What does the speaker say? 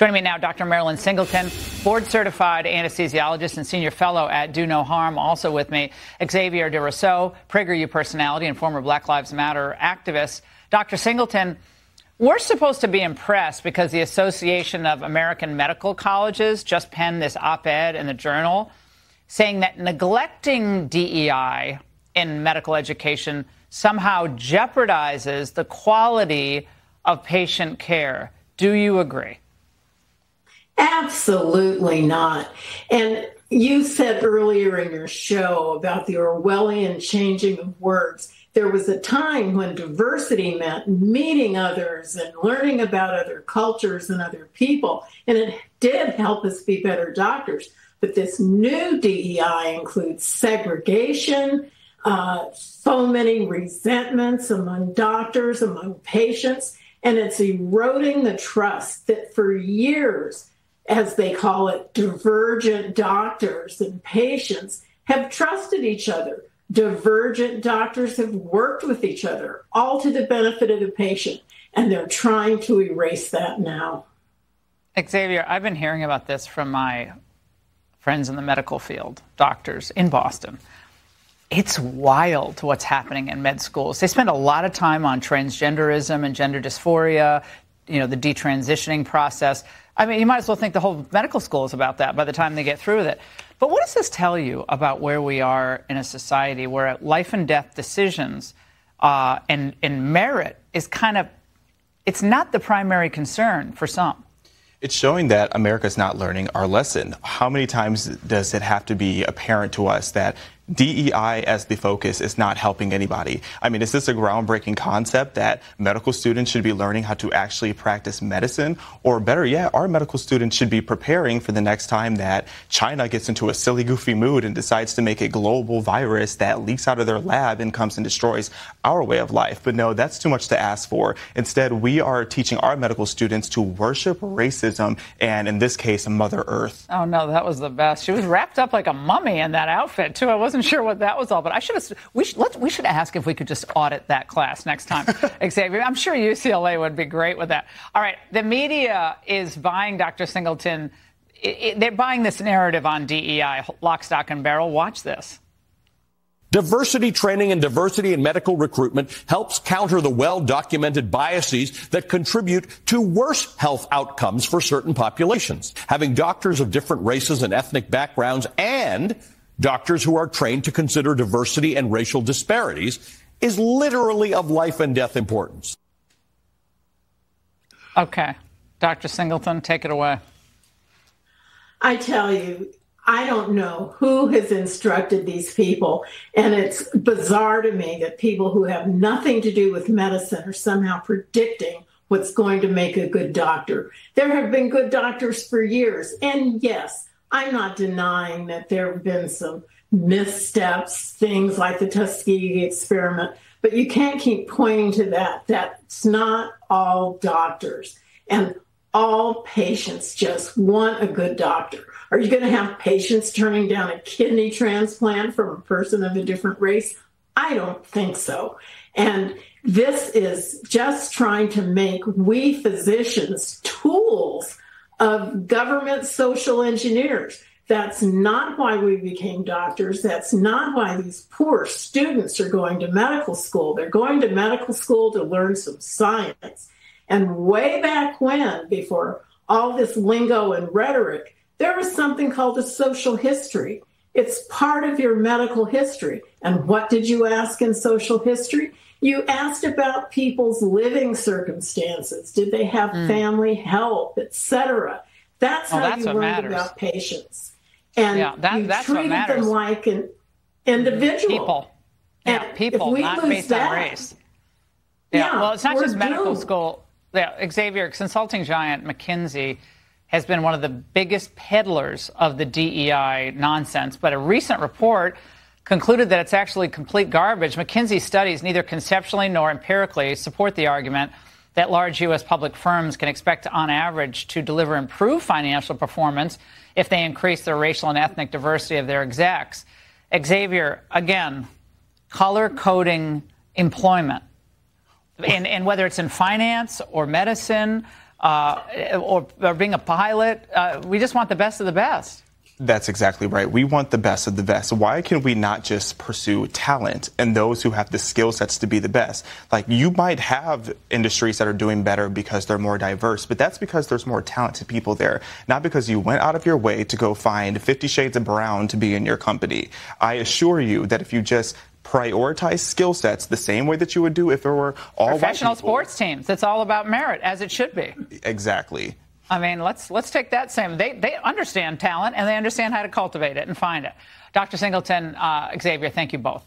Joining me now, Dr. Marilyn Singleton, board certified anesthesiologist and senior fellow at Do No Harm. Also with me, Xavier DuRousseau, PragerU personality and former Black Lives Matter activist. Dr. Singleton, we're supposed to be impressed because the Association of American Medical Colleges just penned this op ed in the journal saying that neglecting DEI in medical education somehow jeopardizes the quality of patient care. Do you agree? Absolutely not. And you said earlier in your show about the Orwellian changing of words. There was a time when diversity meant meeting others and learning about other cultures and other people. And it did help us be better doctors. But this new DEI includes segregation, uh, many resentments among doctors, among patients, and it's eroding the trust that for years, as they call it, divergent doctors and patients have trusted each other. Divergent doctors have worked with each other, all to the benefit of the patient, and they're trying to erase that now. Xavier, I've been hearing about this from my friends in the medical field, doctors in Boston it's wild what's happening in med schools. They spend a lot of time on transgenderism and gender dysphoria, you know, the detransitioning process. I mean, you might as well think the whole medical school is about that by the time they get through with it. But what does this tell you about where we are in a society where life and death decisions uh, and, and merit is kind of, it's not the primary concern for some? It's showing that America is not learning our lesson. How many times does it have to be apparent to us that DEI as the focus is not helping anybody. I mean, is this a groundbreaking concept that medical students should be learning how to actually practice medicine? Or better yet, our medical students should be preparing for the next time that China gets into a silly, goofy mood and decides to make a global virus that leaks out of their lab and comes and destroys our way of life. But no, that's too much to ask for. Instead, we are teaching our medical students to worship racism and, in this case, Mother Earth. Oh, no, that was the best. She was wrapped up like a mummy in that outfit, too. I wasn't wasn't sure what that was all, but I should have. We should let we should ask if we could just audit that class next time. Xavier, I'm sure UCLA would be great with that. All right, the media is buying Dr. Singleton. It, it, they're buying this narrative on DEI, lock, stock, and barrel. Watch this. Diversity training and diversity in medical recruitment helps counter the well-documented biases that contribute to worse health outcomes for certain populations. Having doctors of different races and ethnic backgrounds and doctors who are trained to consider diversity and racial disparities is literally of life and death importance. Okay. Dr. Singleton, take it away. I tell you, I don't know who has instructed these people. And it's bizarre to me that people who have nothing to do with medicine are somehow predicting what's going to make a good doctor. There have been good doctors for years. And yes, I'm not denying that there have been some missteps, things like the Tuskegee experiment, but you can't keep pointing to that. That's not all doctors. And all patients just want a good doctor. Are you going to have patients turning down a kidney transplant from a person of a different race? I don't think so. And this is just trying to make we physicians tools of government social engineers. That's not why we became doctors. That's not why these poor students are going to medical school. They're going to medical school to learn some science. And way back when, before all this lingo and rhetoric, there was something called a social history. It's part of your medical history. And what did you ask in social history? You asked about people's living circumstances. Did they have mm. family help, etc.? That's well, how that's you learned matters. about patients. And yeah, that, you that's treated them like an individual. People. Yeah, and people, not based that, on race. Yeah, yeah, well, it's not just medical doomed. school. Yeah, Xavier, consulting giant McKinsey has been one of the biggest peddlers of the DEI nonsense. But a recent report concluded that it's actually complete garbage. McKinsey studies neither conceptually nor empirically support the argument that large U.S. public firms can expect, on average, to deliver improved financial performance if they increase their racial and ethnic diversity of their execs. Xavier, again, color coding employment, and, and whether it's in finance or medicine uh, or, or, being a pilot. Uh, we just want the best of the best. That's exactly right. We want the best of the best. Why can we not just pursue talent and those who have the skill sets to be the best? Like you might have industries that are doing better because they're more diverse, but that's because there's more talented people there, not because you went out of your way to go find 50 shades of brown to be in your company. I assure you that if you just prioritize skill sets the same way that you would do if there were all professional sports teams. It's all about merit, as it should be. Exactly. I mean, let's let's take that same. They they understand talent and they understand how to cultivate it and find it. Dr. Singleton, uh, Xavier, thank you both.